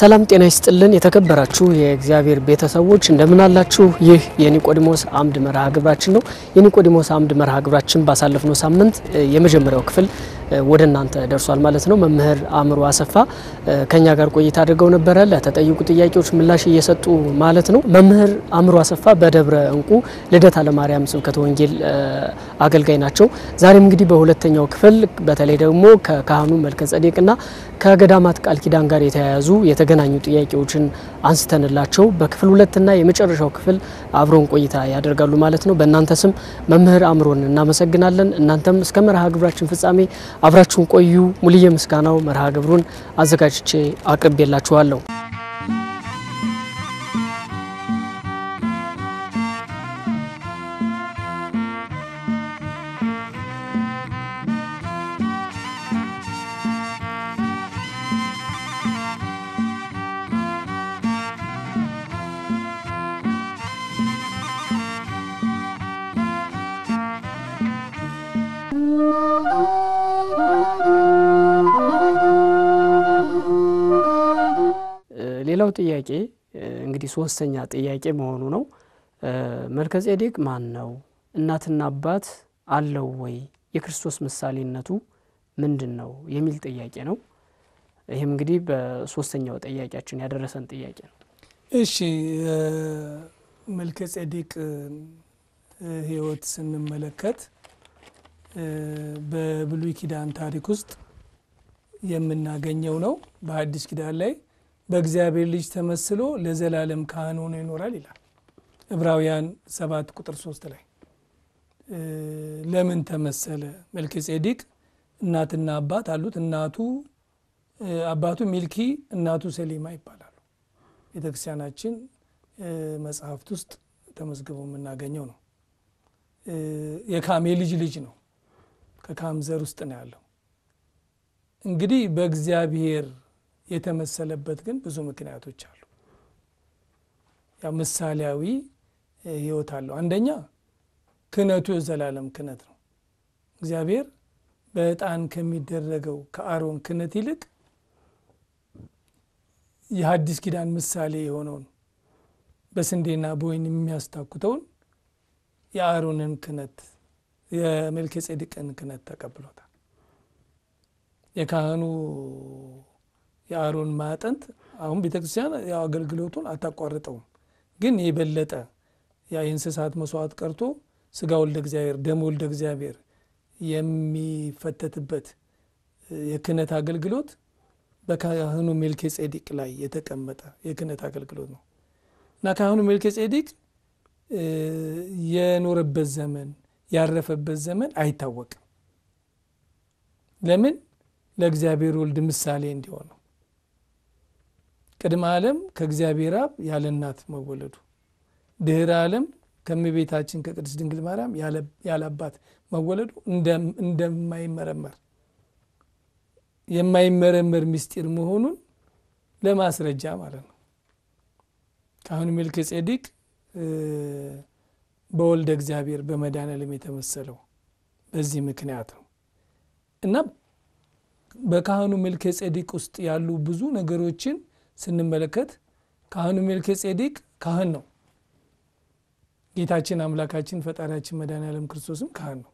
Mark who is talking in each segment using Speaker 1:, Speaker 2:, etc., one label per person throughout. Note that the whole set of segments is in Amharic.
Speaker 1: ሰላም ጤና ይስጥልን። የተከበራችሁ የእግዚአብሔር ቤተሰቦች እንደምን አላችሁ? ይህ የኒቆዲሞስ አምድ መርሃ ግብራችን ነው። የኒቆዲሞስ አምድ መርሃ ግብራችን ባሳለፍነው ሳምንት የመጀመሪያው ክፍል ወደ እናንተ ደርሷል ማለት ነው። መምህር አእምሮ አሰፋ ከኛ ጋር ቆይታ አድርገው ነበረ። ለተጠየቁ ጥያቄዎች ምላሽ እየሰጡ ማለት ነው። መምህር አእምሮ አሰፋ በደብረ እንቁ ልደታ ለማርያም ስብከተ ወንጌል አገልጋይ ናቸው። ዛሬም እንግዲህ በሁለተኛው ክፍል በተለይ ደግሞ ከካህኑ መልከ ጸዴቅና ከገዳማት ቃል ኪዳን ጋር የተያያዙ የተገናኙ ጥያቄዎችን አንስተንላቸው በክፍል ሁለትና የመጨረሻው ክፍል አብሮን ቆይታ ያደርጋሉ ማለት ነው። በእናንተ ስም መምህር አእምሮን እናመሰግናለን። እናንተም እስከ መርሃ ግብራችን ፍጻሜ አብራችሁን ቆዩ። ሙልየ ምስጋናው መርሃ ግብሩን አዘጋጅቼ አቅርቤላችኋለሁ። ጥያቄ እንግዲህ ሶስተኛ ጥያቄ መሆኑ ነው። መልከ ጼዴቅ ማን ነው? እናትና አባት አለው ወይ? የክርስቶስ ምሳሌነቱ ምንድን ነው? የሚል ጥያቄ ነው። ይህም እንግዲህ በሶስተኛው ጥያቄያችን ያደረሰን ጥያቄ ነው።
Speaker 2: እሺ መልከ ጼዴቅ ሕይወት ስንመለከት በብሉይ ኪዳን ታሪክ ውስጥ የምናገኘው ነው። በሐዲስ ኪዳን ላይ በእግዚአብሔር ልጅ ተመስሎ ለዘላለም ካህን ሆኖ ይኖራል ይላል ዕብራውያን ሰባት ቁጥር ሶስት ላይ ለምን ተመሰለ? መልከ ጼዴቅ እናትና አባት አሉት። እናቱ አባቱ ሚልኪ እናቱ ሰሊማ ይባላሉ። ቤተክርስቲያናችን መጽሐፍት ውስጥ ተመዝግቦ የምናገኘው ነው። የካም የልጅ ልጅ ነው። ከካም ዘር ውስጥ ነው ያለው። እንግዲህ በእግዚአብሔር የተመሰለበት ግን ብዙ ምክንያቶች አሉ። ያው ምሳሌያዊ ሕይወት አለው። አንደኛ ክህነቱ የዘላለም ክህነት ነው። እግዚአብሔር በዕጣን ከሚደረገው ከአሮን ክህነት ይልቅ የሐዲስ ኪዳን ምሳሌ የሆነውን በስንዴና በወይን የሚያስታኩተውን የአሮንን ክህነት የመልከ ጼዴቅን ክህነት ተቀብሎታል። የካህኑ የአሮን ማዕጠንት አሁን ቤተክርስቲያን ያው አገልግሎቱን አታቋርጠውም፣ ግን የበለጠ ያ የእንስሳት መስዋዕት ቀርቶ ስጋ ወልደ እግዚአብሔር ደም ወልደ እግዚአብሔር የሚፈተትበት የክህነት አገልግሎት በካህኑ ሜልከ ጼዴቅ ላይ የተቀመጠ የክህነት አገልግሎት ነው እና ካህኑ ሜልከ ጼዴቅ የኖረበት ዘመን ያረፈበት ዘመን አይታወቅም። ለምን? ለእግዚአብሔር ወልድ ምሳሌ እንዲሆን ነው። ቅድመ ዓለም ከእግዚአብሔር አብ ያለ እናት መወለዱ፣ ድህረ ዓለም ከእመቤታችን ከቅድስት ድንግል ማርያም ያለ አባት መወለዱ እንደማይመረመር የማይመረመር ምስጢር መሆኑን ለማስረጃ ማለት ነው። ካህኑ መልከ ጼዴቅ በወልደ እግዚአብሔር በመድኃኔዓለም የተመሰለው በዚህ ምክንያት ነው እና በካህኑ መልከ ጼዴቅ ውስጥ ያሉ ብዙ ነገሮችን ስንመለከት ካህኑ መልከ ጼዴቅ ካህን ነው። ጌታችን አምላካችን ፈጣሪያችን መድኃኔዓለም ክርስቶስም ካህን ነው።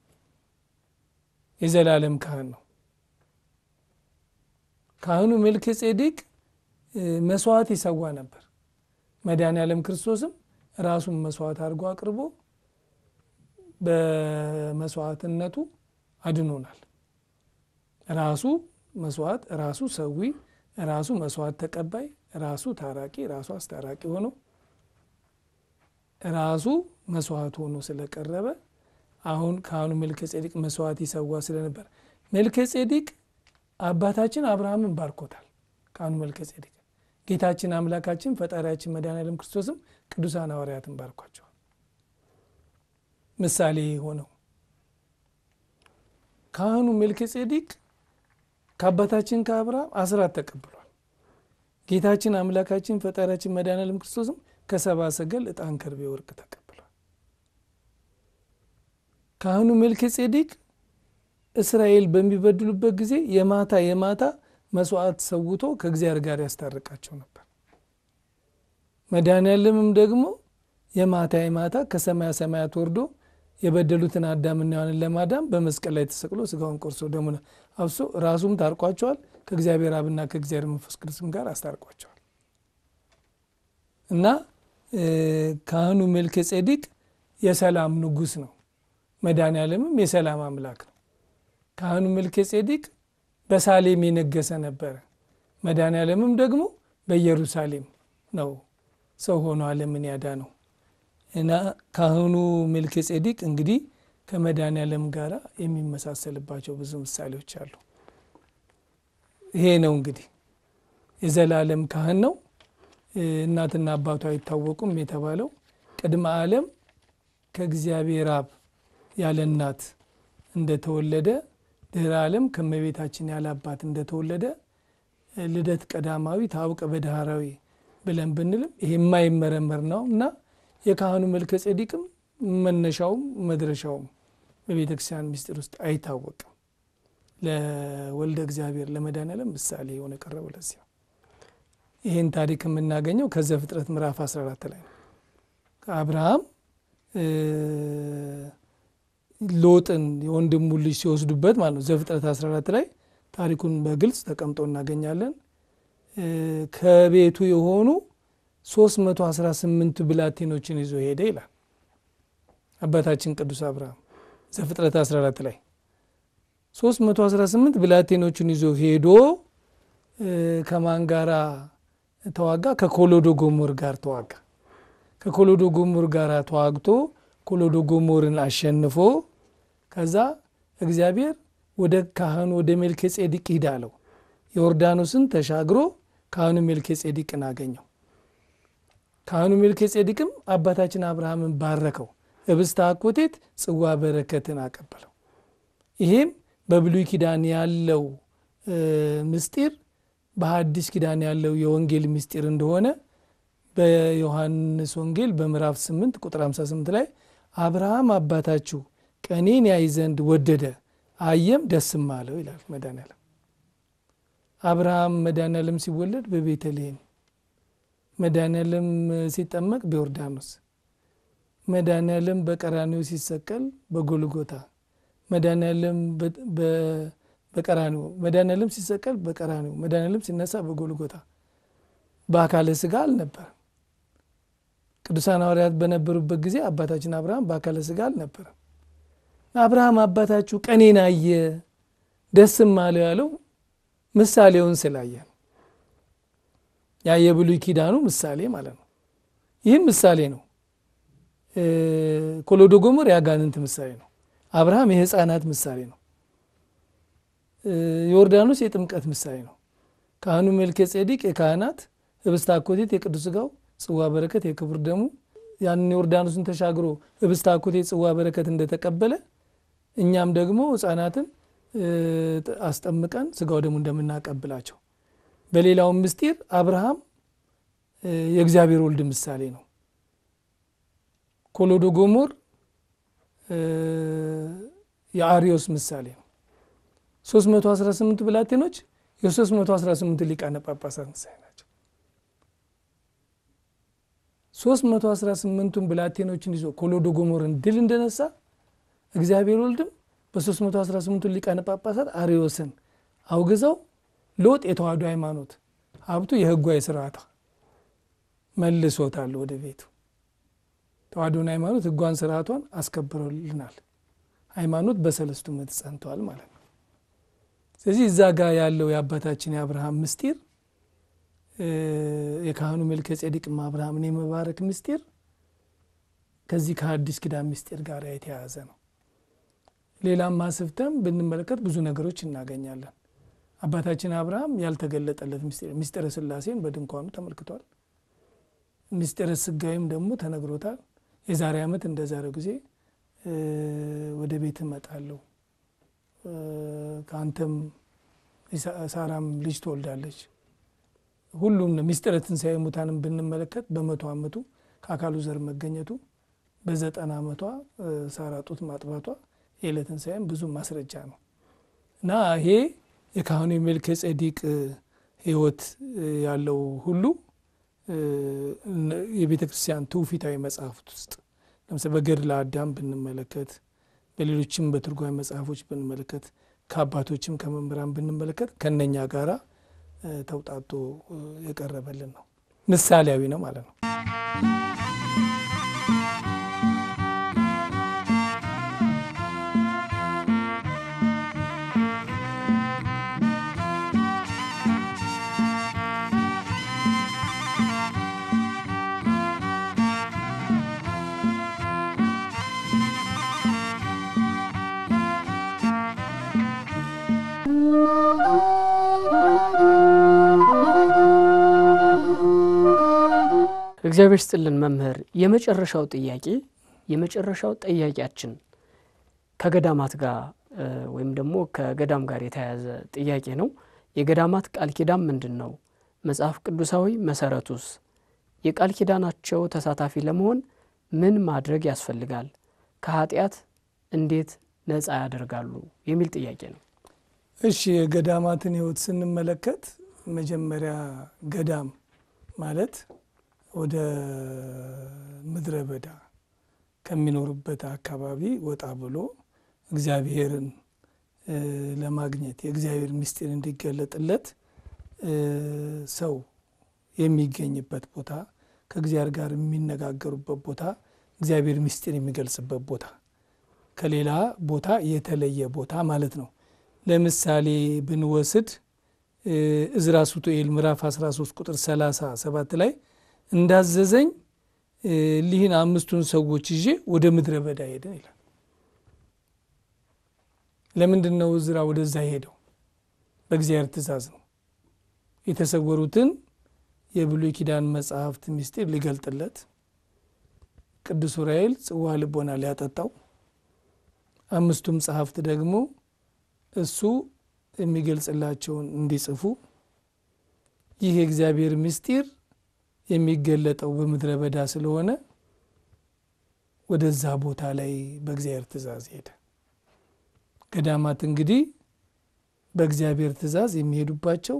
Speaker 2: የዘላለም ካህን ነው። ካህኑ መልከ ጼዴቅ መስዋዕት ይሰዋ ነበር። መድኃኔዓለም ክርስቶስም ራሱን መስዋዕት አድርጎ አቅርቦ በመስዋዕትነቱ አድኖናል። ራሱ መስዋዕት፣ ራሱ ሰዊ፣ ራሱ መስዋዕት ተቀባይ፣ ራሱ ታራቂ፣ ራሱ አስታራቂ ሆኖ ራሱ መስዋዕት ሆኖ ስለቀረበ አሁን ካህኑ መልከ ጼዴቅ መስዋዕት ይሰዋ ስለነበር መልከ ጼዴቅ አባታችን አብርሃምን ባርኮታል። ካህኑ መልከ ጼዴቅ ጌታችን አምላካችን ፈጣሪያችን መድኃኔዓለም ክርስቶስም ቅዱሳን ሐዋርያትን ባርኳቸዋል። ምሳሌ ሆነው ካህኑ መልከ ጼዴቅ ከአባታችን ከአብርሃም አስራት ተቀብሏል። ጌታችን አምላካችን ፈጣሪያችን መድኃኔዓለም ክርስቶስም ከሰባ ሰገል ዕጣን፣ ከርቤ፣ ወርቅ ተቀብሏል። ካህኑ መልከ ጼዴቅ እስራኤል በሚበድሉበት ጊዜ የማታ የማታ መስዋዕት ሰውቶ ከእግዚአብሔር ጋር ያስታርቃቸው ነበር። መድኃኔዓለምም ደግሞ የማታ የማታ ከሰማያ ሰማያት ወርዶ የበደሉትን አዳምና ሔዋንን ለማዳን በመስቀል ላይ ተሰቅሎ ስጋውን ቆርሶ ደሙን አፍሶ ራሱም ታርቋቸዋል። ከእግዚአብሔር አብና ከእግዚአብሔር መንፈስ ቅዱስም ጋር አስታርቋቸዋል እና ካህኑ መልከ ጼዴቅ የሰላም ንጉሥ ነው። መድኃኔዓለምም የሰላም አምላክ ነው። ካህኑ መልከ ጼዴቅ በሳሌም የነገሰ ነበረ። መድኃኔዓለምም ደግሞ በኢየሩሳሌም ነው ሰው ሆኖ ዓለምን ያዳነው እና ካህኑ መልከ ጼዴቅ እንግዲህ ከመድኃኔዓለም ጋር የሚመሳሰልባቸው ብዙ ምሳሌዎች አሉ። ይሄ ነው እንግዲህ የዘላለም ካህን ነው። እናትና አባቱ አይታወቁም የተባለው ቅድመ ዓለም ከእግዚአብሔር አብ ያለ እናት እንደተወለደ ድህረ ዓለም ከመቤታችን ያለ አባት እንደተወለደ ልደት ቀዳማዊ ታውቀ በዳህራዊ ብለን ብንልም ይሄ የማይመረመር ነው እና የካህኑ መልከ ጼዴቅም መነሻውም መድረሻውም በቤተ ክርስቲያን ምስጢር ውስጥ አይታወቅም። ለወልደ እግዚአብሔር ለመድኃኔዓለም ምሳሌ የሆነ ቀረበ። ለዚያ ይህን ታሪክ የምናገኘው ከዘፍጥረት ምዕራፍ 14 ላይ ነው። አብርሃም ሎጥን የወንድሙ ልጅ ሲወስዱበት ማለት ነው። ዘፍጥረት 14 ላይ ታሪኩን በግልጽ ተቀምጦ እናገኛለን። ከቤቱ የሆኑ 318 ብላቴኖችን ይዞ ሄደ ይላል አባታችን ቅዱስ አብርሃም ዘፍጥረት 14 ላይ 318 ብላቴኖችን ይዞ ሄዶ ከማን ጋራ ተዋጋ? ከኮሎዶጎሞር ጋር ተዋጋ። ከኮሎዶጎሞር ጋር ተዋግቶ ኮሎዶጎሞርን አሸንፎ ከዛ እግዚአብሔር ወደ ካህኑ ወደ መልከ ጼዴቅ ሂድ ዮርዳኖስን ተሻግሮ ካህኑ መልከ ጼዴቅን አገኘው። ካህኑ መልከ ጼዴቅም አባታችን አብርሃምን ባረከው፣ ህብስተ አኰቴት ጽዋዐ በረከትን አቀበለው። ይሄም በብሉይ ኪዳን ያለው ምስጢር በሐዲስ ኪዳን ያለው የወንጌል ምስጢር እንደሆነ በዮሐንስ ወንጌል በምዕራፍ 8 ቁጥር 58 ላይ አብርሃም አባታችሁ ቀኔን ያይ ዘንድ ወደደ አየም ደስም አለው ይላል መድኃኔዓለም። አብርሃም መድኃኔዓለም ሲወለድ በቤተልሔም፣ መድኃኔዓለም ሲጠመቅ በዮርዳኖስ፣ መድኃኔዓለም በቀራኒው ሲሰቀል በጎልጎታ፣ መድኃኔዓለም በቀራኒው መድኃኔዓለም ሲሰቀል በቀራኒው፣ መድኃኔዓለም ሲነሳ በጎልጎታ በአካለ ስጋ አልነበረም። ቅዱሳን ሐዋርያት በነበሩበት ጊዜ አባታችን አብርሃም በአካለ ስጋ አልነበረም። አብርሃም አባታችሁ ቀኔን አየ ደስም አለው ያለው ምሳሌውን ስላየ ነው። ያ የብሉይ ኪዳኑ ምሳሌ ማለት ነው። ይህም ምሳሌ ነው። ኮሎዶ ጎሞር የአጋንንት ምሳሌ ነው። አብርሃም የሕፃናት ምሳሌ ነው። ዮርዳኖስ የጥምቀት ምሳሌ ነው። ካህኑ መልከ ጼዴቅ የካህናት ህብስተ አኮቴት የቅዱስ ሥጋው ጽዋ በረከት የክቡር ደሙ ያንን ዮርዳኖስን ተሻግሮ ህብስተ አኮቴት ጽዋ በረከት እንደተቀበለ እኛም ደግሞ ሕፃናትን አስጠምቀን ስጋው ደግሞ እንደምናቀብላቸው በሌላውም ምስጢር አብርሃም የእግዚአብሔር ወልድ ምሳሌ ነው። ኮሎዶ ጎሞር የአሪዮስ ምሳሌ ነው። 318 ብላቴኖች የ318 ሊቃነ ጳጳሳት ምሳሌ ናቸው። 318ቱን ብላቴኖችን ይዞ ኮሎዶጎሞርን ድል እንደነሳ እግዚአብሔር ወልድም በ318ቱ ሊቃነ ጳጳሳት አርዮስን አውግዘው ሎጥ የተዋህዶ ሃይማኖት ሀብቱ የህጓ የስርዓቷ መልሶታል ወደ ቤቱ። ተዋህዶን ሃይማኖት ህጓን ስርዓቷን አስከብረልናል። ሃይማኖት በሰለስቱ ምዕት ጸንተዋል ማለት ነው። ስለዚህ እዛ ጋር ያለው የአባታችን የአብርሃም ምስጢር የካህኑ መልከ ጼዴቅም አብርሃምን የመባረክ ምስጢር ከዚህ ከሐዲስ ኪዳን ምስጢር ጋር የተያያዘ ነው። ሌላም ማስፍተም ብንመለከት ብዙ ነገሮች እናገኛለን። አባታችን አብርሃም ያልተገለጠለት ምስጢር ምስጢረ ስላሴን በድንኳኑ ተመልክቷል። ምስጢረ ስጋዊም ደግሞ ተነግሮታል። የዛሬ ዓመት እንደ ዛሬው ጊዜ ወደ ቤት እመጣለሁ ከአንተም ሳራም ልጅ ትወልዳለች። ሁሉም ምስጢረ ትንሣኤ ሙታንን ብንመለከት በመቶ ዓመቱ ከአካሉ ዘር መገኘቱ በዘጠና ዓመቷ ሳራ ጡት ማጥባቷ የዕለ ትንሣኤም ብዙ ማስረጃ ነው እና ይሄ የካህኑ የሜልከ ጼዴቅ ሕይወት ያለው ሁሉ የቤተ ክርስቲያን ትውፊታዊ መጽሐፍት ውስጥ ለምሳሌ በገድለ አዳም ብንመለከት፣ በሌሎችም በትርጓሜ መጽሐፎች ብንመለከት፣ ከአባቶችም ከመምህራን ብንመለከት ከነኛ ጋራ ተውጣቶ የቀረበልን ነው። ምሳሌያዊ ነው ማለት ነው።
Speaker 1: እግዚአብሔር ስጥልን መምህር። የመጨረሻው ጥያቄ የመጨረሻው ጥያቄያችን ከገዳማት ጋር ወይም ደግሞ ከገዳም ጋር የተያያዘ ጥያቄ ነው። የገዳማት ቃል ኪዳን ምንድን ነው? መጽሐፍ ቅዱሳዊ መሰረቱስ? የቃል ኪዳናቸው ተሳታፊ ለመሆን ምን ማድረግ ያስፈልጋል? ከኃጢአት እንዴት ነፃ ያደርጋሉ? የሚል ጥያቄ ነው።
Speaker 2: እሺ የገዳማትን ሕይወት ስንመለከት መጀመሪያ ገዳም ማለት ወደ ምድረ በዳ ከሚኖሩበት አካባቢ ወጣ ብሎ እግዚአብሔርን ለማግኘት የእግዚአብሔር ምስጢር እንዲገለጥለት ሰው የሚገኝበት ቦታ፣ ከእግዚአብሔር ጋር የሚነጋገሩበት ቦታ፣ እግዚአብሔር ምስጢር የሚገልጽበት ቦታ፣ ከሌላ ቦታ የተለየ ቦታ ማለት ነው። ለምሳሌ ብንወስድ እዝራ ሱቱኤል ምዕራፍ 13 ቁጥር 37 ላይ እንዳዘዘኝ ሊህን አምስቱን ሰዎች ይዤ ወደ ምድረ በዳ ሄድን ይላል። ለምንድን ነው እዝራ ወደዛ ሄደው? በእግዚአብሔር ትእዛዝ ነው። የተሰወሩትን የብሉይ ኪዳን መጽሐፍት ምስጢር ሊገልጥለት፣ ቅዱስ ዑራኤል ጽዋ ልቦና ሊያጠጣው፣ አምስቱም ጸሐፍት ደግሞ እሱ የሚገልጽላቸውን እንዲጽፉ ይህ የእግዚአብሔር ምስጢር የሚገለጠው በምድረ በዳ ስለሆነ ወደዛ ቦታ ላይ በእግዚአብሔር ትእዛዝ ሄደ። ገዳማት እንግዲህ በእግዚአብሔር ትእዛዝ የሚሄዱባቸው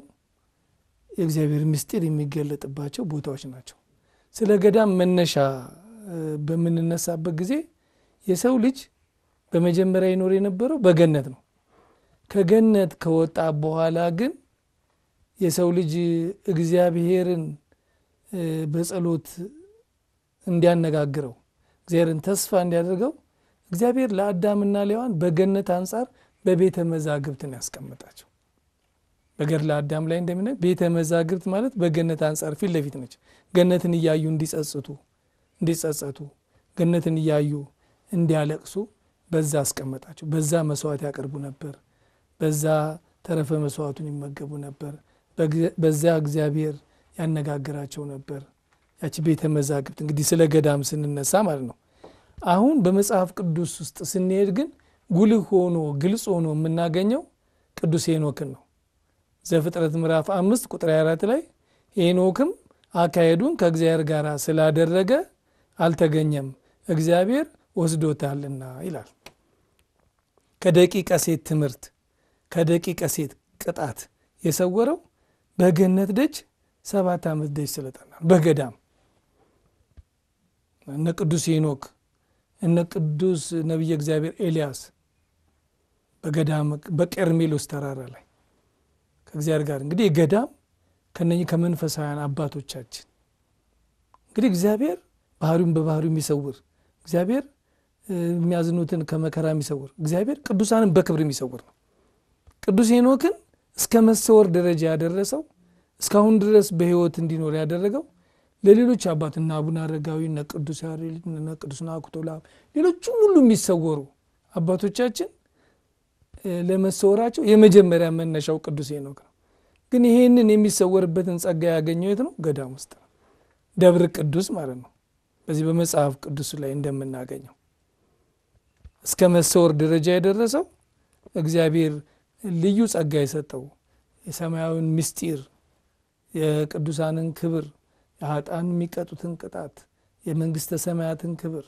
Speaker 2: የእግዚአብሔር ምስጢር የሚገለጥባቸው ቦታዎች ናቸው። ስለ ገዳም መነሻ በምንነሳበት ጊዜ የሰው ልጅ በመጀመሪያ ይኖር የነበረው በገነት ነው። ከገነት ከወጣ በኋላ ግን የሰው ልጅ እግዚአብሔርን በጸሎት እንዲያነጋግረው እግዚአብሔርን ተስፋ እንዲያደርገው እግዚአብሔር ለአዳምና ለሔዋን በገነት አንጻር በቤተ መዛግብትን ያስቀምጣቸው። በገድለ አዳም ላይ እንደምናይ ቤተ መዛግብት ማለት በገነት አንጻር ፊት ለፊት ነች። ገነትን እያዩ እንዲጸጽቱ እንዲጸጸቱ ገነትን እያዩ እንዲያለቅሱ በዛ አስቀመጣቸው። በዛ መስዋዕት ያቀርቡ ነበር። በዛ ተረፈ መስዋዕቱን ይመገቡ ነበር። በዛ እግዚአብሔር ያነጋግራቸው ነበር። ያቺ ቤተ መዛግብት እንግዲህ ስለ ገዳም ስንነሳ ማለት ነው። አሁን በመጽሐፍ ቅዱስ ውስጥ ስንሄድ ግን ጉልህ ሆኖ ግልጽ ሆኖ የምናገኘው ቅዱስ ሄኖክን ነው። ዘፍጥረት ምዕራፍ አምስት ቁጥር 24 ላይ ሄኖክም አካሄዱን ከእግዚአብሔር ጋር ስላደረገ አልተገኘም፣ እግዚአብሔር ወስዶታልና ይላል። ከደቂቀ ሴት ትምህርት ከደቂቀ ሴት ቅጣት የሰወረው በገነት ደጅ ሰባት ዓመት ደጅ ስለጠና በገዳም እነ ቅዱስ ሄኖክ እነ ቅዱስ ነቢየ እግዚአብሔር ኤልያስ በገዳም በቀርሜሎስ ተራራ ላይ ከእግዚአብሔር ጋር እንግዲህ ገዳም ከነኚህ ከመንፈሳውያን አባቶቻችን እንግዲህ እግዚአብሔር ባህሪውን በባህሪው የሚሰውር እግዚአብሔር የሚያዝኑትን ከመከራ የሚሰውር እግዚአብሔር ቅዱሳንን በክብር የሚሰውር ነው። ቅዱስ ሄኖክን እስከ መሰወር ደረጃ ያደረሰው እስካሁን ድረስ በሕይወት እንዲኖር ያደረገው ለሌሎች አባት እነ አቡነ አረጋዊ እነ ቅዱስ ያሬድ እነ ቅዱስ ናኩቶ ለአብ ሌሎቹም ሁሉ የሚሰወሩ አባቶቻችን ለመሰወራቸው የመጀመሪያ መነሻው ቅዱስ ሄኖክ ነው። ግን ይሄንን የሚሰወርበትን ጸጋ ያገኘው የት ነው? ገዳም ውስጥ ነው። ደብር ቅዱስ ማለት ነው። በዚህ በመጽሐፍ ቅዱስ ላይ እንደምናገኘው እስከ መሰወር ደረጃ የደረሰው እግዚአብሔር ልዩ ጸጋ የሰጠው የሰማያዊን ምስጢር የቅዱሳንን ክብር የሀጣን የሚቀጡትን ቅጣት የመንግስተ ሰማያትን ክብር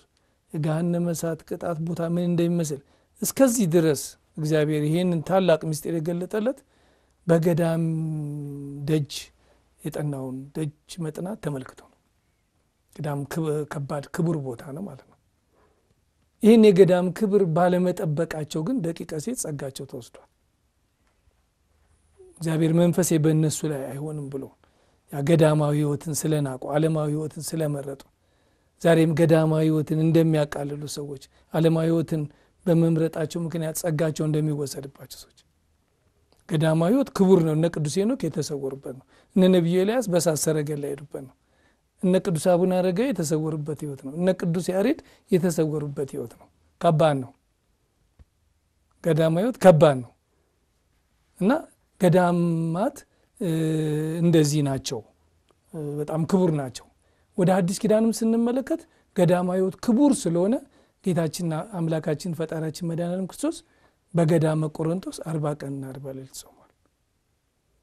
Speaker 2: የገሃነመ እሳት ቅጣት ቦታ ምን እንደሚመስል እስከዚህ ድረስ እግዚአብሔር ይህንን ታላቅ ምስጢር የገለጠለት በገዳም ደጅ የጠናውን ደጅ መጥናት ተመልክቶ ነው። ገዳም ከባድ ክቡር ቦታ ነው ማለት ነው። ይህን የገዳም ክብር ባለመጠበቃቸው ግን ደቂቀ ሴት ጸጋቸው ተወስዷል። እግዚአብሔር መንፈሴ በእነሱ ላይ አይሆንም ብሎ ገዳማዊ ሕይወትን ስለናቁ ዓለማዊ ሕይወትን ስለመረጡ ዛሬም ገዳማዊ ሕይወትን እንደሚያቃልሉ ሰዎች ዓለማዊ ሕይወትን በመምረጣቸው ምክንያት ጸጋቸው እንደሚወሰድባቸው ሰዎች ገዳማዊ ሕይወት ክቡር ነው። እነ ቅዱስ ሄኖክ የተሰወሩበት ነው። እነ ነቢዩ ኤልያስ በእሳት ሰረገላ የሄዱበት ነው። እነ ቅዱስ አቡነ አረጋዊ የተሰወሩበት ሕይወት ነው። እነ ቅዱስ ያሬድ የተሰወሩበት ሕይወት ነው። ከባድ ነው። ገዳማዊ ሕይወት ከባድ ነው እና ገዳማት እንደዚህ ናቸው። በጣም ክቡር ናቸው። ወደ አዲስ ኪዳንም ስንመለከት ገዳማዊ ሕይወት ክቡር ስለሆነ ጌታችንና አምላካችን ፈጣሪያችን መድኃኔዓለም ክርስቶስ በገዳመ ቆሮንቶስ አርባ ቀንና አርባ ሌሊት ጾሟል።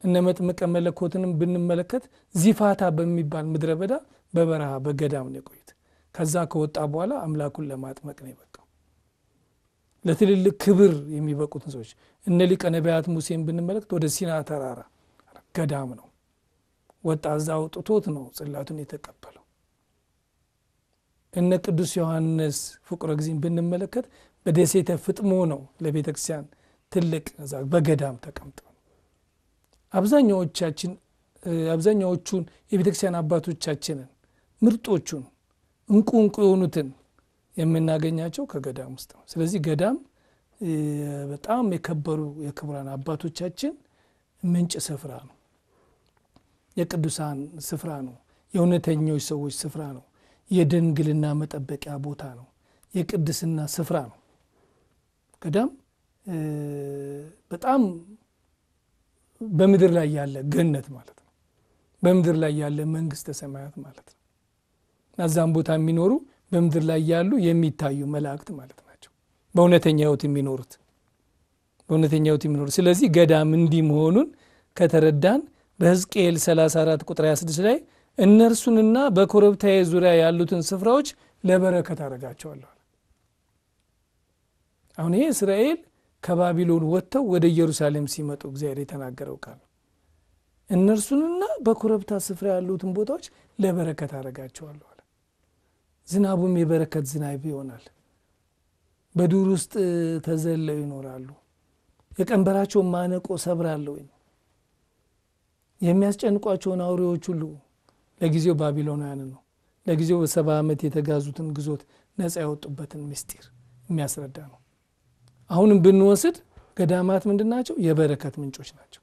Speaker 2: እነ መጥምቀ መለኮትንም ብንመለከት ዚፋታ በሚባል ምድረ በዳ በበረሃ በገዳም ነው የቆዩት። ከዛ ከወጣ በኋላ አምላኩን ለማጥመቅ ነው ለትልልቅ ክብር የሚበቁትን ሰዎች እነ ሊቀ ነቢያት ሙሴን ብንመለከት ወደ ሲና ተራራ ገዳም ነው ወጣ። እዛ አውጥቶት ነው ጽላቱን የተቀበለው። እነ ቅዱስ ዮሐንስ ፍቁረ ጊዜን ብንመለከት በደሴተ ፍጥሞ ነው ለቤተ ክርስቲያን ትልቅ በገዳም ተቀምጠው አብዛኛዎቻችን አብዛኛዎቹን የቤተ ክርስቲያን አባቶቻችንን ምርጦቹን እንቁ እንቁ የሆኑትን የምናገኛቸው ከገዳም ውስጥ ነው። ስለዚህ ገዳም በጣም የከበሩ የክቡራን አባቶቻችን ምንጭ ስፍራ ነው። የቅዱሳን ስፍራ ነው። የእውነተኞች ሰዎች ስፍራ ነው። የድንግልና መጠበቂያ ቦታ ነው። የቅድስና ስፍራ ነው። ገዳም በጣም በምድር ላይ ያለ ገነት ማለት ነው። በምድር ላይ ያለ መንግስተ ሰማያት ማለት ነው። እዛም ቦታ የሚኖሩ በምድር ላይ ያሉ የሚታዩ መላእክት ማለት ናቸው። በእውነተኛ ሕይወት የሚኖሩት በእውነተኛ ሕይወት የሚኖሩት። ስለዚህ ገዳም እንዲህ መሆኑን ከተረዳን በሕዝቅኤል 34 ቁጥር 26 ላይ እነርሱንና በኮረብታዬ ዙሪያ ያሉትን ስፍራዎች ለበረከት አደርጋቸዋለሁ። አሁን ይሄ እስራኤል ከባቢሎን ወጥተው ወደ ኢየሩሳሌም ሲመጡ እግዚአብሔር የተናገረው ቃል እነርሱንና በኮረብታ ስፍራ ያሉትን ቦታዎች ለበረከት አደርጋቸዋለሁ ዝናቡም የበረከት ዝናብ ይሆናል። በዱር ውስጥ ተዘለው ይኖራሉ። የቀንበራቸውን ማነቆ ሰብራለሁ። የሚያስጨንቋቸውን አውሬዎች ሁሉ ለጊዜው ባቢሎናውያንን ነው ለጊዜው በሰባ ዓመት የተጋዙትን ግዞት ነፃ ያወጡበትን ምስጢር የሚያስረዳ ነው። አሁንም ብንወስድ ገዳማት ምንድን ናቸው? የበረከት ምንጮች ናቸው።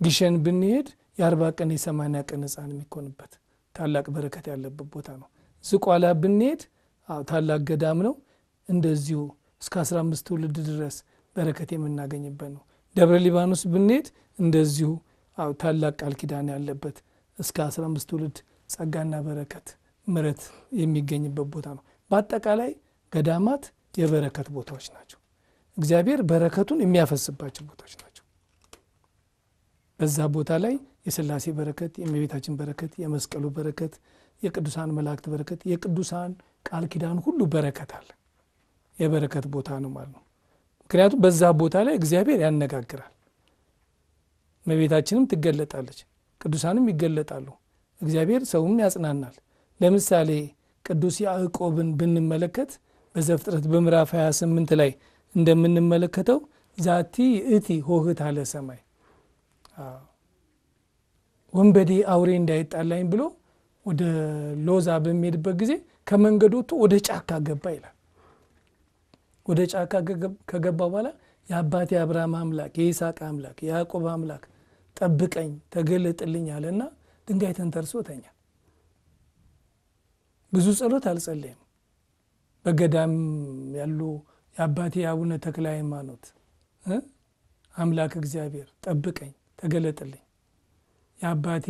Speaker 2: ግሸን ብንሄድ የአርባ ቀን የሰማንያ ቀን ሕፃን የሚኮንበት ታላቅ በረከት ያለበት ቦታ ነው። ዝቋላ ብንሄድ ታላቅ ገዳም ነው። እንደዚሁ እስከ አስራ አምስት ትውልድ ድረስ በረከት የምናገኝበት ነው። ደብረ ሊባኖስ ብንሄድ እንደዚሁ ታላቅ ቃል ኪዳን ያለበት እስከ አስራ አምስት ትውልድ ጸጋና በረከት ምሕረት የሚገኝበት ቦታ ነው። በአጠቃላይ ገዳማት የበረከት ቦታዎች ናቸው። እግዚአብሔር በረከቱን የሚያፈስባቸው ቦታዎች ናቸው። በዛ ቦታ ላይ የሥላሴ በረከት፣ የእመቤታችን በረከት፣ የመስቀሉ በረከት፣ የቅዱሳን መላእክት በረከት፣ የቅዱሳን ቃል ኪዳን ሁሉ በረከት አለ። የበረከት ቦታ ነው ማለት ነው። ምክንያቱም በዛ ቦታ ላይ እግዚአብሔር ያነጋግራል። እመቤታችንም ትገለጣለች፣ ቅዱሳንም ይገለጣሉ። እግዚአብሔር ሰውም ያጽናናል። ለምሳሌ ቅዱስ ያዕቆብን ብንመለከት በዘፍጥረት በምዕራፍ 28 ላይ እንደምንመለከተው ዛቲ እቲ ሆህት አለ ሰማይ ወንበዴ አውሬ እንዳይጣላኝ ብሎ ወደ ሎዛ በሚሄድበት ጊዜ ከመንገድ ወጥቶ ወደ ጫካ ገባ ይላል። ወደ ጫካ ከገባ በኋላ የአባቴ አብርሃም አምላክ የይስሐቅ አምላክ የያዕቆብ አምላክ ጠብቀኝ፣ ተገለጥልኝ አለና ድንጋይ ተንተርሶ ተኛ። ብዙ ጸሎት አልጸለይም። በገዳም ያሉ የአባቴ የአቡነ ተክለ ሃይማኖት አምላክ እግዚአብሔር ጠብቀኝ፣ ተገለጥልኝ፣ የአባቴ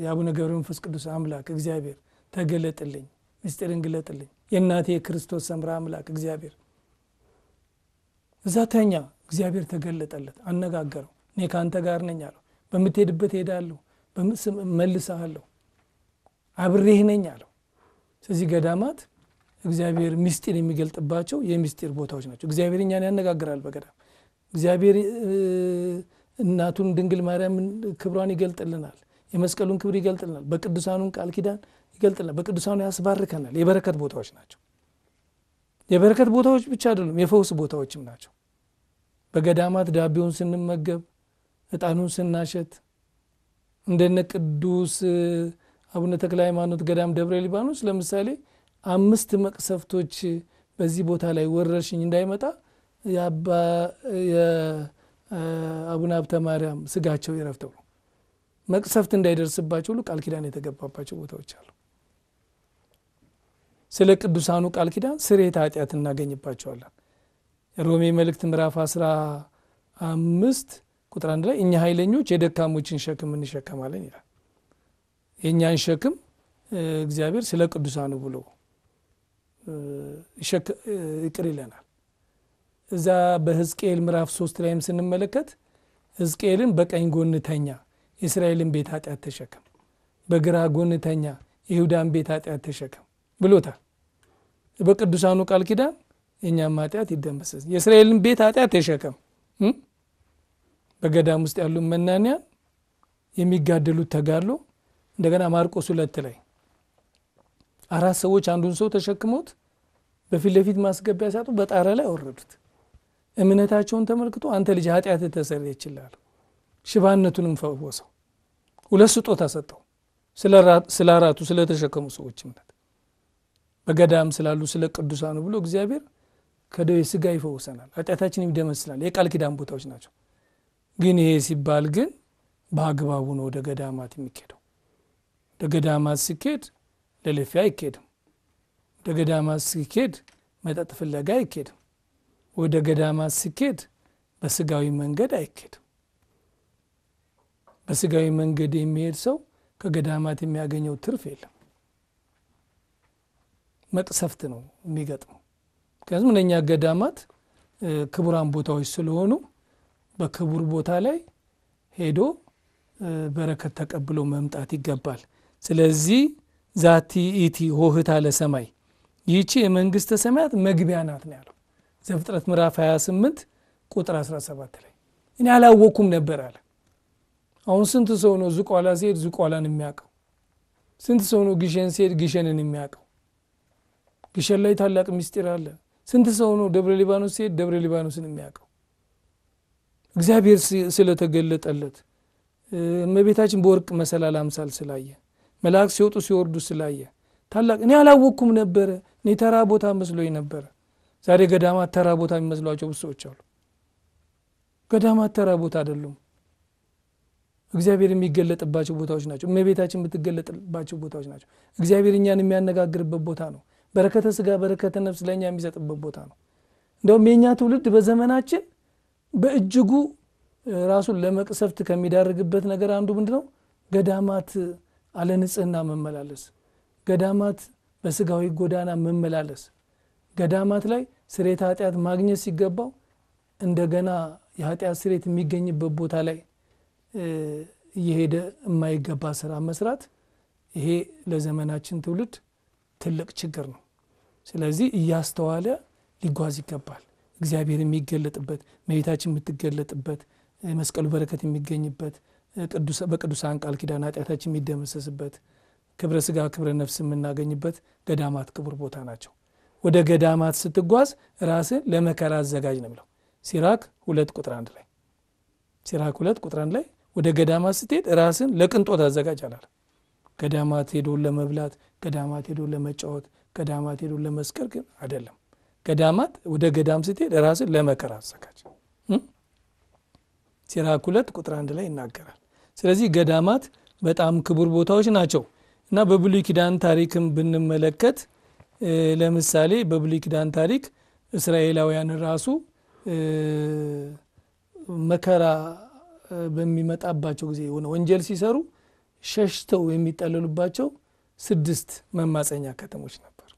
Speaker 2: የአቡነ ገብረ መንፈስ ቅዱስ አምላክ እግዚአብሔር ተገለጥልኝ፣ ምስጢርን ግለጥልኝ፣ የእናቴ የክርስቶስ ሰምራ አምላክ እግዚአብሔር እዛ ተኛ። እግዚአብሔር ተገለጠለት፣ አነጋገረው። እኔ ከአንተ ጋር ነኝ አለው። በምትሄድበት ሄዳለሁ፣ መልስሃለሁ፣ አብሬህ ነኝ አለው። ስለዚህ ገዳማት እግዚአብሔር ምስጢር የሚገልጥባቸው የምስጢር ቦታዎች ናቸው። እግዚአብሔር እኛን ያነጋግራል በገዳም እግዚአብሔር እናቱን ድንግል ማርያምን ክብሯን ይገልጥልናል። የመስቀሉን ክብር ይገልጥልናል። በቅዱሳኑን ቃል ኪዳን ይገልጥልናል። በቅዱሳኑ ያስባርከናል። የበረከት ቦታዎች ናቸው። የበረከት ቦታዎች ብቻ አይደሉም፣ የፈውስ ቦታዎችም ናቸው። በገዳማት ዳቤውን ስንመገብ፣ ዕጣኑን ስናሸት እንደነ ቅዱስ አቡነ ተክለ ሃይማኖት ገዳም ደብረ ሊባኖስ ለምሳሌ አምስት መቅሰፍቶች በዚህ ቦታ ላይ ወረርሽኝ እንዳይመጣ የአቡነ ሀብተ ማርያም ስጋቸው ይረፍ ተብሎ መቅሰፍት እንዳይደርስባቸው ሁሉ ቃል ኪዳን የተገባባቸው ቦታዎች አሉ። ስለ ቅዱሳኑ ቃል ኪዳን ስርየተ ኃጢአት እናገኝባቸዋለን። ሮሜ መልእክት ምዕራፍ አስራ አምስት ቁጥር አንድ ላይ እኛ ኃይለኞች የደካሞችን ሸክም እንሸከማለን ይላል። የእኛን ሸክም እግዚአብሔር ስለ ቅዱሳኑ ብሎ ይቅር ይለናል። እዛ በሕዝቅኤል ምዕራፍ ሶስት ላይም ስንመለከት ሕዝቅኤልን በቀኝ ጎን ተኛ፣ የእስራኤልን ቤት ኃጢአት ተሸከም፣ በግራ ጎን ተኛ፣ የይሁዳን ቤት ኃጢአት ተሸከም ብሎታል። በቅዱሳኑ ቃል ኪዳን የእኛም ኃጢአት ይደመሰስ፣ የእስራኤልን ቤት ኃጢአት ተሸከም። በገዳም ውስጥ ያሉ መናንያን የሚጋደሉት ተጋድሎ እንደገና ማርቆስ ሁለት ላይ አራት ሰዎች አንዱን ሰው ተሸክሞት በፊት ለፊት ማስገቢያ ሲያጡ በጣራ ላይ አወረዱት። እምነታቸውን ተመልክቶ አንተ ልጅ ኃጢአት ተሰረየችልሃል፣ ሽባነቱንም ፈወሰው። ሁለት ስጦታ ሰጠው፣ ስለ አራቱ ስለተሸከሙ ሰዎች እምነት በገዳም ስላሉ ስለ ቅዱሳኑ ብሎ እግዚአብሔር ከደዌ ስጋ ይፈውሰናል፣ ኃጢአታችን ይደመስላል። የቃል ኪዳን ቦታዎች ናቸው። ግን ይሄ ሲባል ግን በአግባቡ ነው ወደ ገዳማት የሚኬደው። ወደ ገዳማት ሲኬድ ለልፊያ አይኬድም። ወደ ገዳማት ሲኬድ መጠጥ ፍለጋ አይኬድም። ወደ ገዳማት ሲኬድ በስጋዊ መንገድ አይኬድም። በስጋዊ መንገድ የሚሄድ ሰው ከገዳማት የሚያገኘው ትርፍ የለም፣ መቅሰፍት ነው የሚገጥመው። ምክንያቱም እነኛ ገዳማት ክቡራን ቦታዎች ስለሆኑ በክቡር ቦታ ላይ ሄዶ በረከት ተቀብሎ መምጣት ይገባል። ስለዚህ ዛቲ ኢቲ ሆህታ ለሰማይ ይህቺ የመንግስተ ሰማያት መግቢያ ናት ነው ያለው ዘፍጥረት ምዕራፍ 28 ቁጥር 17 ላይ እኔ አላወኩም ነበር አለ። አሁን ስንት ሰው ነው ዝቋላ ሲሄድ ዝቋላን የሚያውቀው? ስንት ሰው ነው ግሸን ሲሄድ ግሸንን የሚያውቀው? ግሸን ላይ ታላቅ ምስጢር አለ። ስንት ሰው ነው ደብረ ሊባኖስ ሲሄድ ደብረ ሊባኖስን የሚያውቀው? እግዚአብሔር ስለተገለጠለት እመቤታችን በወርቅ መሰላል አምሳል ስላየ መላእክት ሲወጡ ሲወርዱ ስላየ ታላቅ እኔ አላወቅኩም ነበረ። እኔ ተራ ቦታ መስሎኝ ነበረ። ዛሬ ገዳማት ተራ ቦታ የሚመስሏቸው ብዙ ሰዎች አሉ። ገዳማት ተራ ቦታ አይደሉም። እግዚአብሔር የሚገለጥባቸው ቦታዎች ናቸው። እመቤታችን የምትገለጥባቸው ቦታዎች ናቸው። እግዚአብሔር እኛን የሚያነጋግርበት ቦታ ነው። በረከተ ስጋ በረከተ ነፍስ ለእኛ የሚሰጥበት ቦታ ነው። እንደውም የእኛ ትውልድ በዘመናችን በእጅጉ ራሱን ለመቅሰፍት ከሚዳርግበት ነገር አንዱ ምንድን ነው? ገዳማት አለ ንጽህና መመላለስ፣ ገዳማት በስጋዊ ጎዳና መመላለስ፣ ገዳማት ላይ ስርየተ ኃጢአት ማግኘት ሲገባው እንደገና የኃጢአት ስርየት የሚገኝበት ቦታ ላይ እየሄደ የማይገባ ስራ መስራት፣ ይሄ ለዘመናችን ትውልድ ትልቅ ችግር ነው። ስለዚህ እያስተዋለ ሊጓዝ ይገባል። እግዚአብሔር የሚገለጥበት እመቤታችን የምትገለጥበት መስቀሉ በረከት የሚገኝበት በቅዱሳን ቃል ኪዳን ኃጢአታችን የሚደመሰስበት ክብረ ስጋ ክብረ ነፍስ የምናገኝበት ገዳማት ክቡር ቦታ ናቸው። ወደ ገዳማት ስትጓዝ ራስን ለመከራ አዘጋጅ ነው ብለው ሲራክ ሁለት ቁጥር አንድ ላይ ሲራክ ሁለት ቁጥር አንድ ላይ ወደ ገዳማት ስትሄድ ራስን ለቅንጦት አዘጋጅ አላል። ገዳማት ሄደን ለመብላት፣ ገዳማት ሄዶን ለመጫወት፣ ገዳማት ሄዶን ለመስከር ግን አይደለም። ገዳማት ወደ ገዳም ስትሄድ ራስን ለመከራ አዘጋጅ ሲራክ ሁለት ቁጥር አንድ ላይ ይናገራል። ስለዚህ ገዳማት በጣም ክቡር ቦታዎች ናቸው እና በብሉይ ኪዳን ታሪክም ብንመለከት ለምሳሌ በብሉይ ኪዳን ታሪክ እስራኤላውያን ራሱ መከራ በሚመጣባቸው ጊዜ የሆነ ወንጀል ሲሰሩ ሸሽተው የሚጠለሉባቸው ስድስት መማፀኛ ከተሞች ነበር።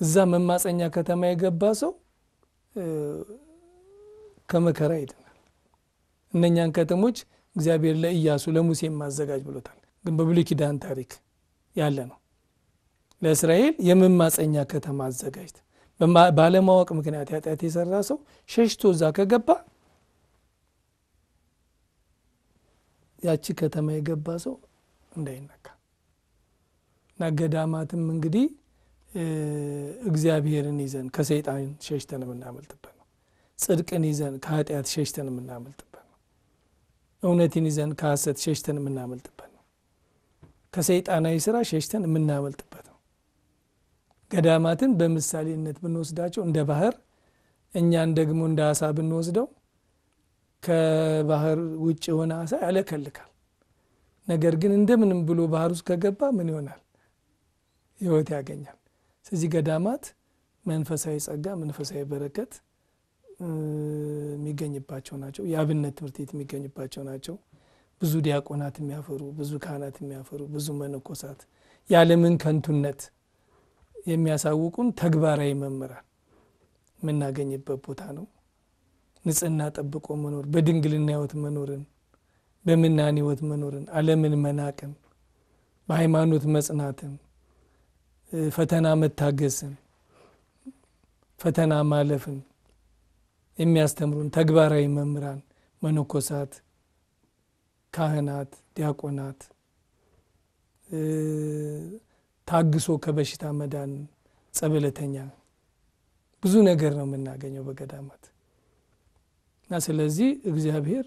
Speaker 2: እዛ መማፀኛ ከተማ የገባ ሰው ከመከራ ይድናል። እነኛን ከተሞች እግዚአብሔር ለኢያሱ ለሙሴ ማዘጋጅ ብሎታል። ግን በብሉይ ኪዳን ታሪክ ያለ ነው። ለእስራኤል የመማፀኛ ከተማ አዘጋጅት ባለማወቅ ምክንያት ኃጢአት የሰራ ሰው ሸሽቶ እዛ ከገባ ያቺ ከተማ የገባ ሰው እንዳይነካ እና ገዳማትም እንግዲህ እግዚአብሔርን ይዘን ከሰይጣን ሸሽተን የምናመልጥበት ነው። ጽድቅን ይዘን ከኃጢአት ሸሽተን የምናመልጥበት ነው። እውነትን ይዘን ከሐሰት ሸሽተን የምናመልጥበት ነው። ከሰይጣናዊ ስራ ሸሽተን የምናመልጥበት ገዳማትን በምሳሌነት ብንወስዳቸው እንደ ባህር፣ እኛን ደግሞ እንደ አሳ ብንወስደው ከባህር ውጭ የሆነ አሳ ያለከልካል። ነገር ግን እንደምንም ብሎ ባህር ውስጥ ከገባ ምን ይሆናል? ሕይወት ያገኛል። ስለዚህ ገዳማት መንፈሳዊ ጸጋ፣ መንፈሳዊ በረከት የሚገኝባቸው ናቸው። የአብነት ትምህርት ቤት የሚገኝባቸው ናቸው። ብዙ ዲያቆናት የሚያፈሩ፣ ብዙ ካህናት የሚያፈሩ፣ ብዙ መነኮሳት የዓለምን ከንቱነት የሚያሳውቁን ተግባራዊ መምህራን የምናገኝበት ቦታ ነው። ንጽህና ጠብቆ መኖር፣ በድንግልና ሕይወት መኖርን፣ በምናኔ ሕይወት መኖርን፣ ዓለምን መናቅን፣ በሃይማኖት መጽናትን፣ ፈተና መታገስን፣ ፈተና ማለፍን የሚያስተምሩን ተግባራዊ መምህራን፣ መነኮሳት፣ ካህናት፣ ዲያቆናት ታግሶ ከበሽታ መዳን፣ ጸበለተኛ ብዙ ነገር ነው የምናገኘው በገዳማት እና ስለዚህ እግዚአብሔር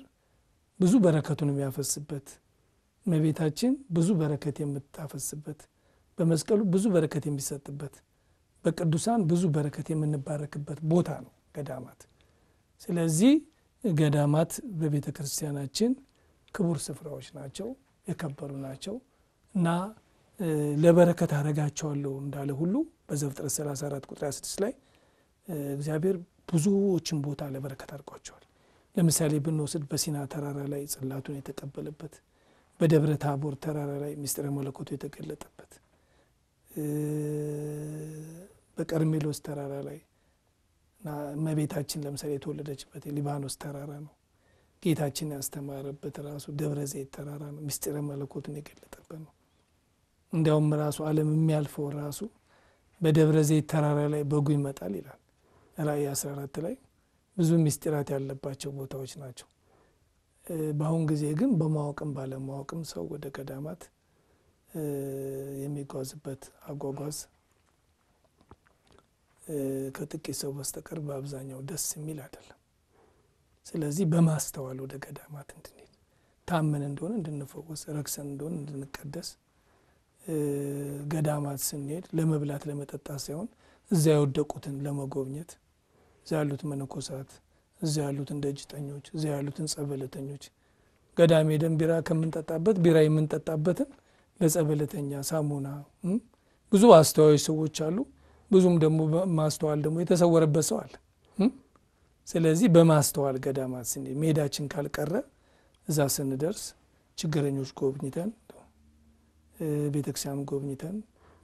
Speaker 2: ብዙ በረከቱን የሚያፈስበት እመቤታችን ብዙ በረከት የምታፈስበት በመስቀሉ ብዙ በረከት የሚሰጥበት በቅዱሳን ብዙ በረከት የምንባረክበት ቦታ ነው ገዳማት። ስለዚህ ገዳማት በቤተ ክርስቲያናችን ክቡር ስፍራዎች ናቸው፣ የከበሩ ናቸው እና ለበረከት አረጋቸዋለሁ እንዳለ ሁሉ በዘፍጥረት 34 ቁጥር 26 ላይ እግዚአብሔር ብዙዎችን ቦታ ለበረከት አድርጓቸዋል። ለምሳሌ ብንወስድ በሲና ተራራ ላይ ጽላቱን የተቀበለበት፣ በደብረ ታቦር ተራራ ላይ ምስጢረ መለኮቱ የተገለጠበት፣ በቀርሜሎስ ተራራ ላይ እመቤታችን ለምሳሌ የተወለደችበት የሊባኖስ ተራራ ነው። ጌታችን ያስተማረበት ራሱ ደብረ ዘይት ተራራ ነው። ምስጢረ መለኮቱን የገለጠበት ነው። እንዲያውም ራሱ ዓለም የሚያልፈው ራሱ በደብረ ዘይት ተራራ ላይ በጉ ይመጣል ይላል ራእይ 14 ላይ ብዙ ምስጢራት ያለባቸው ቦታዎች ናቸው። በአሁን ጊዜ ግን በማወቅም ባለማወቅም ሰው ወደ ገዳማት የሚጓዝበት አጓጓዝ ከጥቂት ሰው በስተቀር በአብዛኛው ደስ የሚል አይደለም። ስለዚህ በማስተዋል ወደ ገዳማት እንድንሄድ ታመን እንደሆነ እንድንፈወስ፣ ረክሰን እንደሆነ እንድንቀደስ ገዳማት ስንሄድ ለመብላት ለመጠጣት ሳይሆን እዚያ የወደቁትን ለመጎብኘት እዚያ ያሉት መነኮሳት፣ እዚያ ያሉትን ደጅጠኞች፣ እዚያ ያሉትን ጸበለተኞች ገዳም ሄደን ቢራ ከምንጠጣበት ቢራ የምንጠጣበትን ለጸበለተኛ ሳሙና ብዙ አስተዋዮች ሰዎች አሉ። ብዙም ደግሞ ማስተዋል ደግሞ የተሰወረበት አለ። ስለዚህ በማስተዋል ገዳማት ስንሄድ መሄዳችን ካልቀረ እዛ ስንደርስ ችግረኞች ጎብኝተን ቤተክርስቲያኑ ጎብኝተን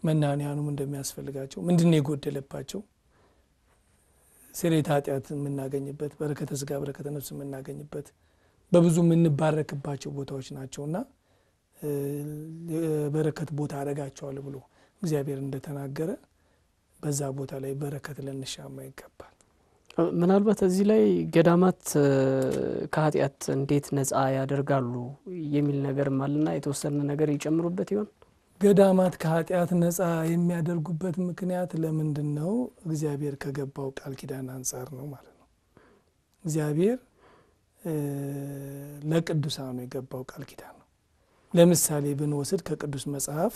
Speaker 2: መናንያኑም እንደሚያስፈልጋቸው ምንድን የጎደለባቸው ስርየተ ኃጢአት የምናገኝበት በረከተ ስጋ በረከተ ነፍስ የምናገኝበት በብዙ የምንባረክባቸው ቦታዎች ናቸውና የበረከት ቦታ አደርጋቸዋለሁ ብሎ እግዚአብሔር እንደተናገረ በዛ ቦታ ላይ በረከት ልንሻማ ይገባል።
Speaker 1: ምናልባት እዚህ ላይ ገዳማት ከኃጢአት እንዴት ነጻ ያደርጋሉ የሚል ነገርም አለና የተወሰነ ነገር ይጨምሩበት ይሆን?
Speaker 2: ገዳማት ከኃጢአት ነጻ የሚያደርጉበት ምክንያት ለምንድን ነው? እግዚአብሔር ከገባው ቃል ኪዳን አንጻር ነው ማለት ነው። እግዚአብሔር ለቅዱሳኑ የገባው ቃል ኪዳን ነው። ለምሳሌ ብንወስድ ከቅዱስ መጽሐፍ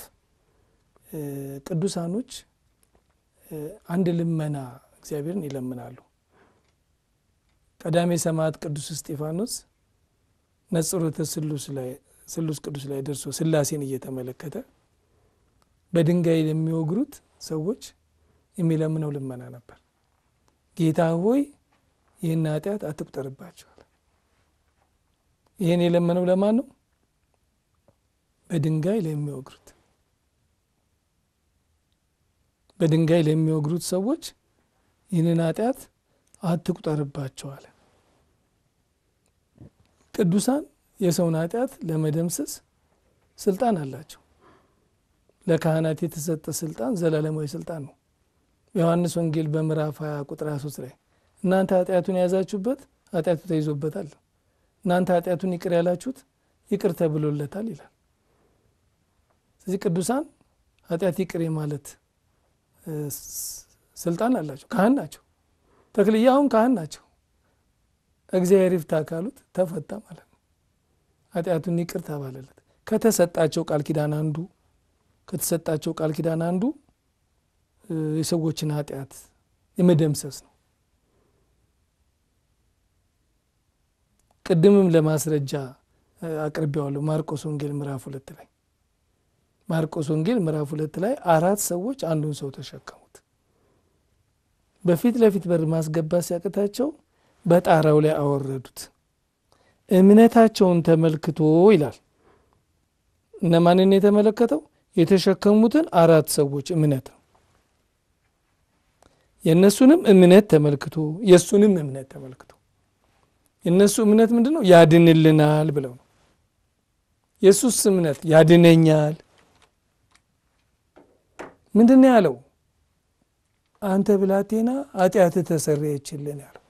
Speaker 2: ቅዱሳኖች አንድ ልመና እግዚአብሔርን ይለምናሉ። ቀዳሜ ሰማዕት ቅዱስ እስጢፋኖስ ነጽሮተ ስሉስ ቅዱስ ላይ ደርሶ ሥላሴን እየተመለከተ በድንጋይ የሚወግሩት ሰዎች የሚለምነው ልመና ነበር። ጌታ ሆይ ይህን ኃጢአት አትቁጠርባቸዋል። ይህን የለመነው ለማን ነው? በድንጋይ ለሚወግሩት በድንጋይ ለሚወግሩት ሰዎች ይህንን ኃጢአት አትቁጠርባቸዋል። ቅዱሳን የሰውን ኃጢአት ለመደምሰስ ስልጣን አላቸው። ለካህናት የተሰጠ ስልጣን ዘላለማዊ ስልጣን ነው። ዮሐንስ ወንጌል በምዕራፍ 20 ቁጥር 23 ላይ እናንተ ኃጢአቱን የያዛችሁበት ኃጢአቱ ተይዞበታል፣ እናንተ ኃጢአቱን ይቅር ያላችሁት ይቅር ተብሎለታል ይላል። ስለዚህ ቅዱሳን ኃጢአት ይቅር ማለት ስልጣን አላቸው። ካህን ናቸው። ተክልዬ አሁን ካህን ናቸው። እግዚአብሔር ይፍታ ካሉት ተፈታ ማለት ነው። ኃጢአቱን ይቅር ተባለለት። ከተሰጣቸው ቃል ኪዳን አንዱ ከተሰጣቸው ቃል ኪዳን አንዱ የሰዎችን ኃጢአት የመደምሰስ ነው። ቅድምም ለማስረጃ አቅርቤዋለሁ። ማርቆስ ወንጌል ምዕራፍ ሁለት ላይ ማርቆስ ወንጌል ምዕራፍ ሁለት ላይ አራት ሰዎች አንዱን ሰው ተሸከሙት። በፊት ለፊት በር ማስገባት ሲያቅታቸው በጣራው ላይ አወረዱት። እምነታቸውን ተመልክቶ ይላል። እነማንን የተመለከተው? የተሸከሙትን አራት ሰዎች እምነት ነው። የእነሱንም እምነት ተመልክቶ የእሱንም እምነት ተመልክቶ የእነሱ እምነት ምንድን ነው? ያድንልናል ብለው ነው። የእሱስ እምነት ያድነኛል ምንድን ነው ያለው? አንተ ብላቴና ኃጢአትህ ተሰረየችልን ያለው።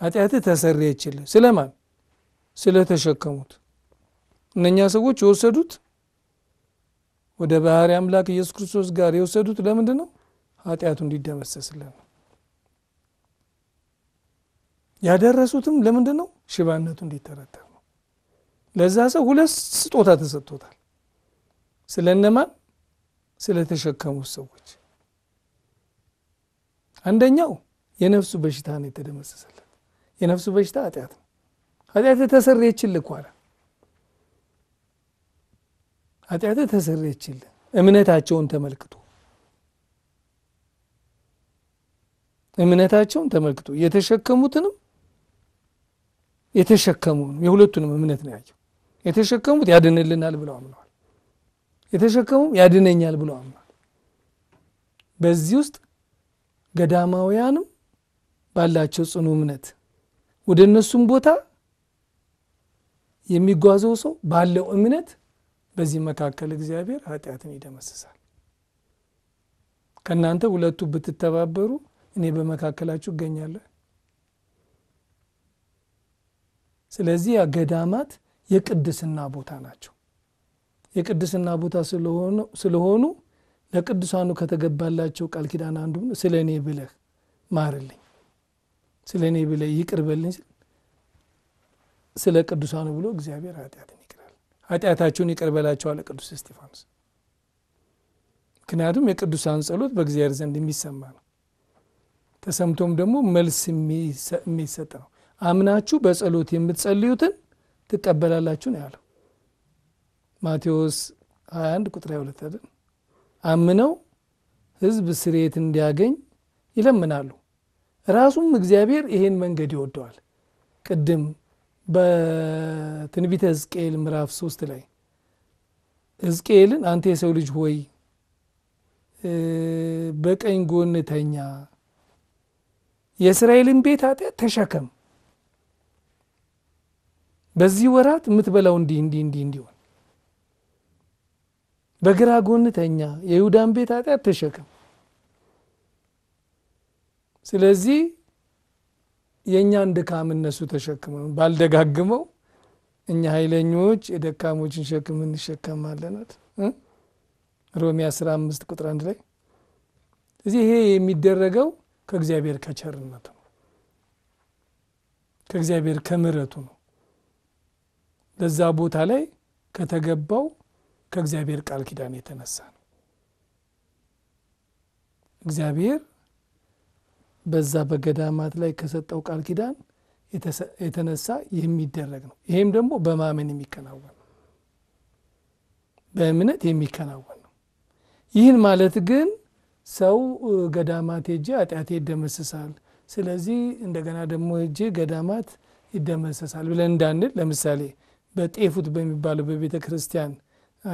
Speaker 2: ኃጢአትህ ተሰረየችልን ስለማን? ስለተሸከሙት። እነኛ ሰዎች የወሰዱት ወደ ባህሪ አምላክ ኢየሱስ ክርስቶስ ጋር የወሰዱት ለምንድን ነው? ኃጢአቱ እንዲደመሰስልን ያደረሱትም ለምንድን ነው? ሽባነቱ እንዲተረተር ነው። ለዛ ሰው ሁለት ስጦታ ተሰጥቶታል። ስለ እነማን? ስለተሸከሙት ሰዎች። አንደኛው የነፍሱ በሽታ ነው የተደመሰሰለት። የነፍሱ በሽታ ኃጢአት ነው። ኃጢአት ተሰረየችልህ አለ። ኃጢአት ተሰረየችልህ እምነታቸውን ተመልክቶ እምነታቸውን ተመልክቶ የተሸከሙትንም የተሸከሙንም የሁለቱንም እምነት ነው ያየው። የተሸከሙት ያድንልናል ብለው አምነዋል። የተሸከሙም ያድነኛል ብለው አምነዋል። በዚህ ውስጥ ገዳማውያንም ባላቸው ጽኑ እምነት ወደ እነሱም ቦታ የሚጓዘው ሰው ባለው እምነት በዚህ መካከል እግዚአብሔር ኃጢአትን ይደመስሳል። ከእናንተ ሁለቱ ብትተባበሩ እኔ በመካከላችሁ እገኛለሁ። ስለዚህ ገዳማት የቅድስና ቦታ ናቸው። የቅድስና ቦታ ስለሆኑ ለቅዱሳኑ ከተገባላቸው ቃል ኪዳን አንዱ ስለ እኔ ብለህ ማርልኝ፣ ስለ እኔ ብለህ ይቅር ስለ ቅዱሳኑ ብሎ እግዚአብሔር ኃጢአትን ይቅራል። ኃጢአታቸውን ይቅር በላቸው አለ ቅዱስ እስጢፋኖስ። ምክንያቱም የቅዱሳን ጸሎት በእግዚአብሔር ዘንድ የሚሰማ ነው። ተሰምቶም ደግሞ መልስ የሚሰጥ ነው። አምናችሁ በጸሎት የምትጸልዩትን ትቀበላላችሁ ነው ያለው ማቴዎስ 21 ቁጥር 22 አይደል? አምነው ሕዝብ ስርየት እንዲያገኝ ይለምናሉ። ራሱም እግዚአብሔር ይሄን መንገድ ይወደዋል። ቅድም በትንቢተ ሕዝቅኤል ምዕራፍ ሶስት ላይ ሕዝቅኤልን አንተ የሰው ልጅ ሆይ በቀኝ ጎን ተኛ፣ የእስራኤልን ቤት ኃጢአት ተሸከም፣ በዚህ ወራት የምትበላው እንዲህ እንዲህ እንዲህ እንዲሆን በግራ ጎን ተኛ፣ የይሁዳን ቤት ኃጢአት ተሸከም። ስለዚህ የእኛን ድካም እነሱ ተሸክመው ባልደጋግመው እኛ ኃይለኞች የደካሞችን ሸክም እንሸከማለን። ሮሜ 15 ቁጥር አንድ ላይ እዚህ ይሄ የሚደረገው ከእግዚአብሔር ከቸርነቱ ነው፣ ከእግዚአብሔር ከምሕረቱ ነው። ለዛ ቦታ ላይ ከተገባው ከእግዚአብሔር ቃል ኪዳን የተነሳ ነው። እግዚአብሔር በዛ በገዳማት ላይ ከሰጠው ቃል ኪዳን የተነሳ የሚደረግ ነው። ይሄም ደግሞ በማመን የሚከናወን በእምነት የሚከናወን ነው። ይህን ማለት ግን ሰው ገዳማት ሄጄ ኃጢአቴ ይደመሰሳል፣ ስለዚህ እንደገና ደግሞ ሄጄ ገዳማት ይደመሰሳል ብለን እንዳንል፣ ለምሳሌ በጤፉት በሚባለው በቤተ ክርስቲያን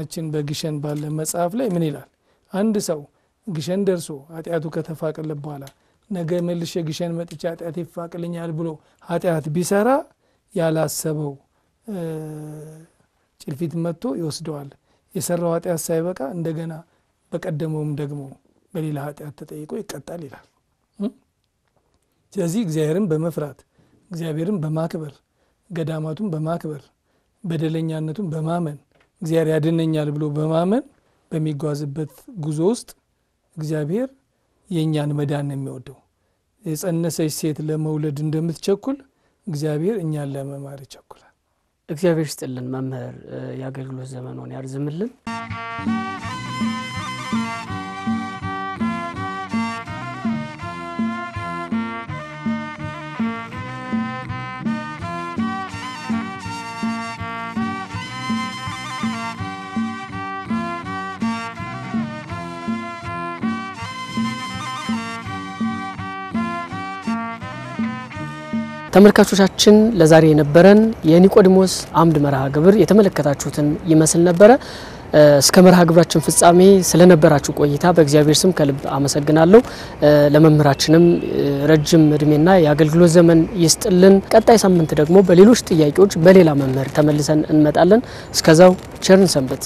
Speaker 2: ችን በግሸን ባለ መጽሐፍ ላይ ምን ይላል? አንድ ሰው ግሸን ደርሶ ኃጢአቱ ከተፋቀለት በኋላ ነገ መልሼ ግሸን መጥቼ ኃጢአት ይፋቅልኛል ብሎ ኃጢአት ቢሰራ ያላሰበው ጭልፊት መጥቶ ይወስደዋል። የሰራው ኃጢአት ሳይበቃ እንደገና በቀደመውም ደግሞ በሌላ ኃጢአት ተጠይቆ ይቀጣል ይላል። ስለዚህ እግዚአብሔርን በመፍራት እግዚአብሔርን በማክበር ገዳማቱን በማክበር በደለኛነቱን በማመን እግዚአብሔር ያድነኛል ብሎ በማመን በሚጓዝበት ጉዞ ውስጥ እግዚአብሔር የእኛን መዳን ነው የሚወደው። የጸነሰች ሴት ለመውለድ እንደምትቸኩል እግዚአብሔር እኛን ለመማር ይቸኩላል።
Speaker 1: እግዚአብሔር ይስጥልን መምህር፣ የአገልግሎት ዘመኑን ያርዝምልን። ተመልካቾቻችን ለዛሬ የነበረን የኒቆዲሞስ አምድ መርሃ ግብር የተመለከታችሁትን ይመስል ነበረ። እስከ መርሃ ግብራችን ፍጻሜ ስለነበራችሁ ቆይታ በእግዚአብሔር ስም ከልብ አመሰግናለሁ። ለመምህራችንም ረጅም እድሜና የአገልግሎት ዘመን ይስጥልን። ቀጣይ ሳምንት ደግሞ በሌሎች ጥያቄዎች በሌላ መምህር ተመልሰን እንመጣለን። እስከዛው ቸርን ሰንብት።